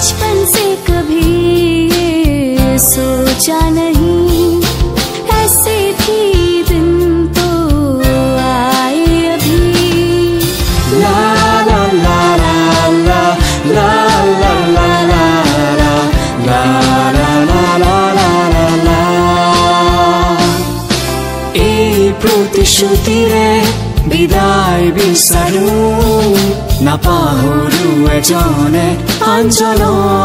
बचपन से कभी ये सोचा नहीं ऐसे भी दिन तो आए अभी ला ला ला ला ला ला ला ला ला ला ला ला ला ला ला ला এই প্ৰতিশ্ৰুতিৰে বিদায় বিচাৰো নাপাহৰো এজনে 안전한